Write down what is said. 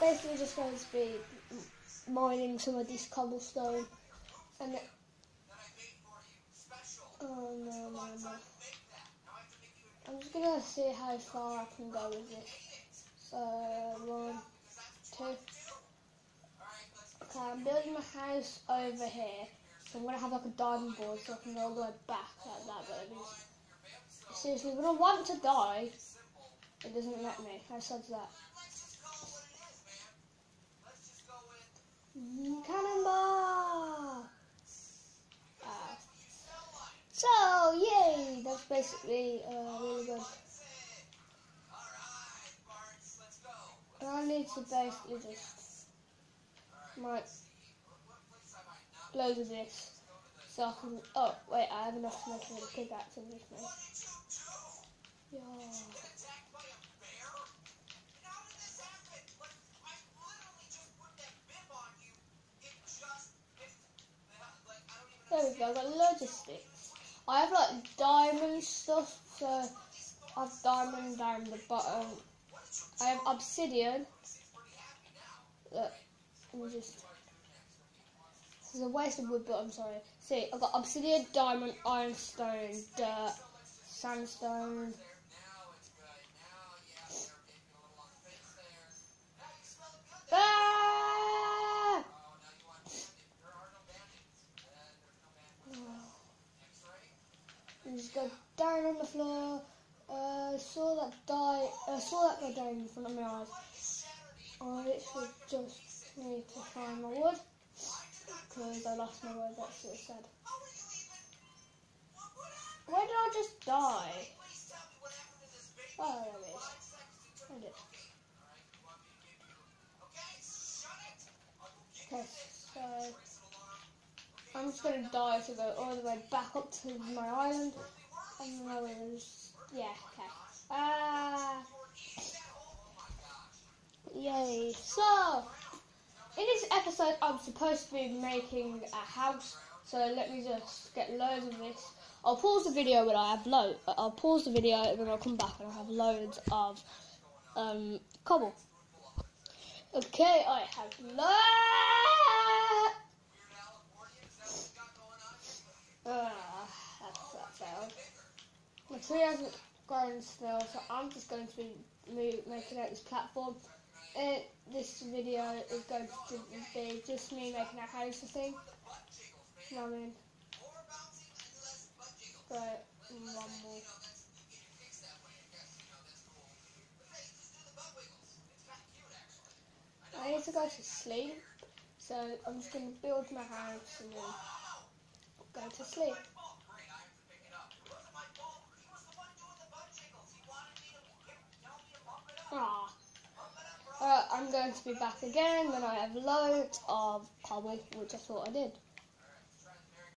basically just going to be mining some of this cobblestone, and it, oh no no no. I'm just gonna see how far I can go with this. So one, two. Okay, I'm building my house over here. So I'm gonna have like a diamond board so I can go all the way back like that. But seriously when I want to die, it doesn't let me. How sad's that? Cannonball! Ah. So, yay! That's basically uh, really good. I need to basically just might loads of this so I can. Oh wait, I have enough to make a pickaxe in this now. Yeah. I've got sticks. I have like diamond stuff, so I have diamond down the bottom. I have obsidian. Look, let me just. This is a waste of wood, but I'm sorry. See, I've got obsidian, diamond, ironstone, dirt, sandstone. Just go down on the floor. Uh, saw that die. uh, saw that go down in front of my eyes. I literally just need to find my wood because I lost my wood. That's what it said. Where did I just die? Oh, there it is. Found it. Okay, so I'm just gonna die to go all the way back up to my island. And I was, yeah, okay. Ah, yay! So, in this episode, I'm supposed to be making a house. So let me just get loads of this. I'll pause the video when I have load. I'll pause the video and then I'll come back and I'll have loads of um, cobble. Okay, I have loads. Ah, that's that failed. My tree hasn't grown still, so I'm just going to be making out this platform. Uh, this video is going to be just me making a house, I think. You know what I mean? Right, one more. I need to go to sleep, so I'm just going to build my house and then go to sleep. I'm going to be back again when I have loads of cobble, which I thought I did.